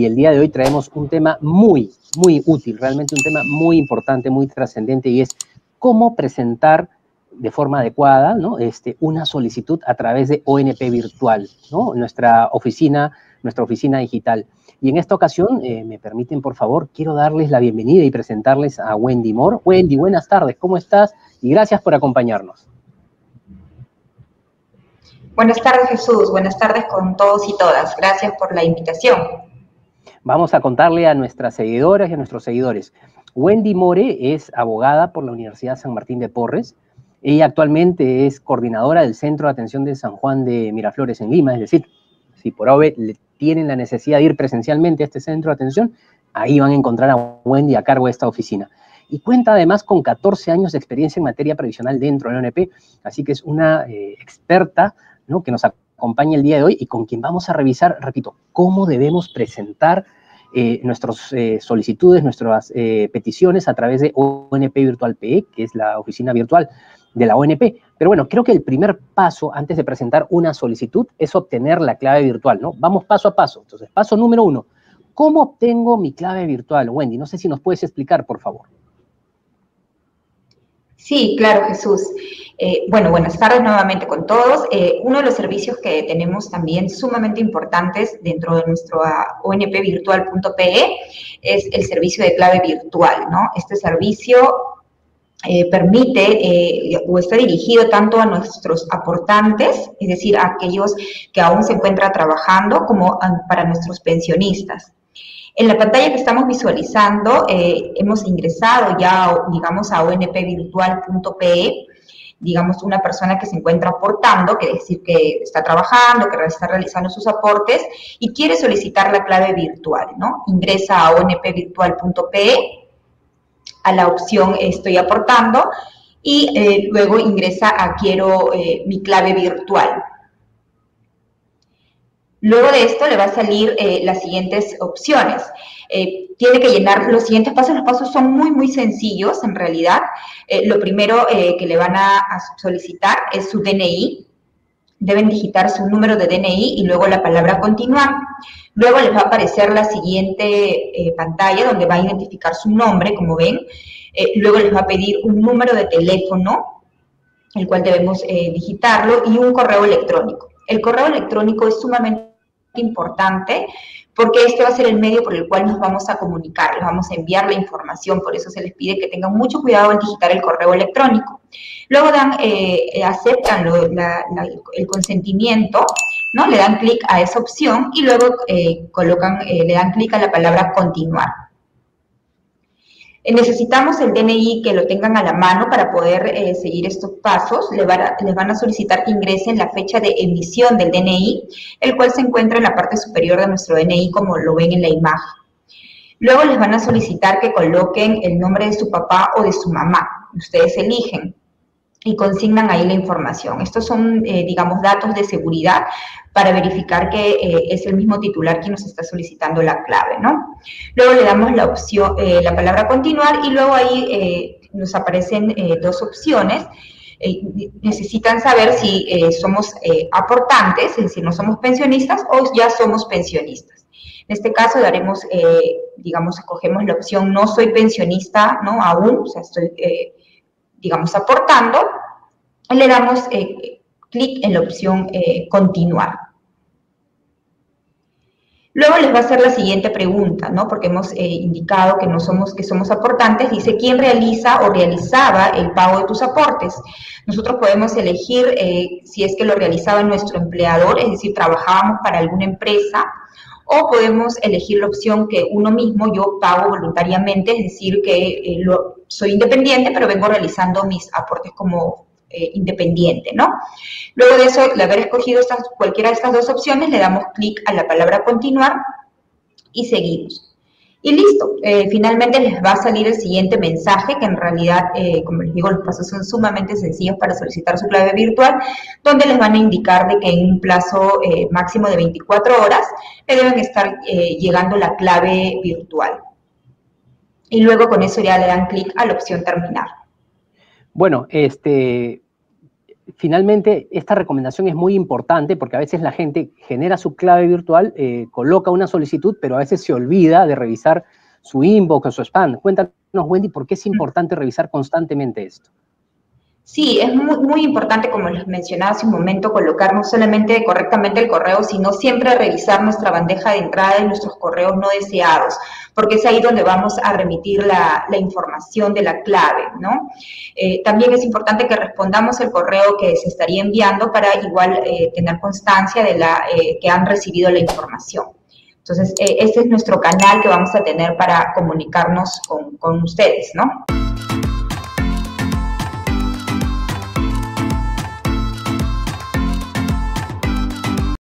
y el día de hoy traemos un tema muy, muy útil, realmente un tema muy importante, muy trascendente y es cómo presentar de forma adecuada ¿no? este, una solicitud a través de ONP virtual, ¿no? nuestra oficina, nuestra oficina digital. Y en esta ocasión, eh, me permiten, por favor, quiero darles la bienvenida y presentarles a Wendy Moore. Wendy, buenas tardes, ¿cómo estás? Y gracias por acompañarnos. Buenas tardes, Jesús. Buenas tardes con todos y todas. Gracias por la invitación. Vamos a contarle a nuestras seguidoras y a nuestros seguidores. Wendy More es abogada por la Universidad San Martín de Porres. Ella actualmente es coordinadora del Centro de Atención de San Juan de Miraflores en Lima, es decir, si por AVE tienen la necesidad de ir presencialmente a este centro de atención, ahí van a encontrar a Wendy a cargo de esta oficina. Y cuenta además con 14 años de experiencia en materia previsional dentro de la ONP, así que es una eh, experta ¿no? que nos acompaña el día de hoy y con quien vamos a revisar, repito, cómo debemos presentar eh, nuestras eh, solicitudes, nuestras peticiones a través de ONP Virtual PE, que es la oficina virtual de la ONP. Pero bueno, creo que el primer paso antes de presentar una solicitud es obtener la clave virtual, ¿no? Vamos paso a paso. Entonces, paso número uno, ¿cómo obtengo mi clave virtual? Wendy, no sé si nos puedes explicar, por favor. Sí, claro, Jesús. Eh, bueno, buenas tardes nuevamente con todos. Eh, uno de los servicios que tenemos también sumamente importantes dentro de nuestro onpvirtual.pe es el servicio de clave virtual. Este servicio eh, permite o está dirigido tanto a nuestros aportantes, es decir, a aquellos que aún se encuentran trabajando, como para nuestros pensionistas. En la pantalla que estamos visualizando, hemos ingresado ya, digamos, a onpvirtual.pe, digamos, una persona que se encuentra aportando, que decir que está trabajando, que está realizando sus aportes y quiere solicitar la clave virtual, ¿no? Ingresa a onpvirtual.pe a la opción estoy aportando y eh, luego ingresa a quiero eh, mi clave virtual. Luego de esto le va a salir eh, las siguientes opciones. tiene que llenar los siguientes pasos. Los pasos son muy, muy sencillos en realidad. lo primero que le van a, a solicitar es su DNI, deben digitar su número de DNI y luego la palabra continuar. Luego les va a aparecer la siguiente eh, pantalla donde va a identificar su nombre, como ven. Eh, luego les va a pedir un número de teléfono, el cual debemos eh, digitarlo, y un correo electrónico. El correo electrónico es sumamente importante porque este va a ser el medio por el cual nos vamos a comunicar, les vamos a enviar la información, por eso se les pide que tengan mucho cuidado al digitar el correo electrónico. Luego dan, eh, aceptan el consentimiento, ¿no? Le dan clic a esa opción y luego eh, colocan, eh, le dan clic a la palabra continuar. Eh, necesitamos el DNI que lo tengan a la mano para poder eh, seguir estos pasos. Les van, a, les van, a, solicitar que ingresen la fecha de emisión del DNI, el cual se encuentra en la parte superior de nuestro DNI, como lo ven en la imagen. Luego les van a solicitar que coloquen el nombre de su papá o de su mamá. Ustedes eligen y consignan ahí la información. Estos son, eh, digamos, datos de seguridad para verificar que eh, es el mismo titular quien nos está solicitando la clave, ¿no? Luego le damos la opción, eh, la palabra continuar y luego ahí nos aparecen dos opciones. necesitan saber si somos aportantes, es decir, no somos pensionistas o ya somos pensionistas. En este caso daremos, digamos, escogemos la opción no soy pensionista, ¿no? Aún, o sea, estoy digamos, aportando, le damos eh, clic en la opción eh, continuar. Luego les va a hacer la siguiente pregunta, ¿no? Porque hemos eh, indicado que no somos, que somos aportantes. Dice, ¿quién realiza o realizaba el pago de tus aportes? Nosotros podemos elegir si es que lo realizaba nuestro empleador, es decir, trabajábamos para alguna empresa, o podemos elegir la opción que uno mismo yo pago voluntariamente, es decir, que lo, soy independiente, pero vengo realizando mis aportes como eh, independiente, ¿no? Luego de eso, de haber escogido estas, cualquiera de estas dos opciones, le damos clic a la palabra continuar y seguimos. Y listo, eh, finalmente les va a salir el siguiente mensaje, que en realidad, eh, como les digo, los pasos son sumamente sencillos para solicitar su clave virtual, donde les van a indicar de que en un plazo máximo de 24 horas le deben estar llegando la clave virtual y luego con eso ya le dan clic a la opción terminar. Bueno, este, finalmente, esta recomendación es muy importante porque a veces la gente genera su clave virtual, eh, coloca una solicitud, pero a veces se olvida de revisar su inbox o su spam. Cuéntanos, Wendy, por qué es importante revisar constantemente esto. Sí, es muy, importante, como les mencionaba hace un momento, colocar no solamente correctamente el correo, sino siempre revisar nuestra bandeja de entrada y nuestros correos no deseados, porque es ahí donde vamos a remitir la, información de la clave, ¿no? Eh, también es importante que respondamos el correo que se estaría enviando para igual eh, tener constancia de la eh, que han recibido la información. Entonces, este es nuestro canal que vamos a tener para comunicarnos con, con ustedes, ¿no?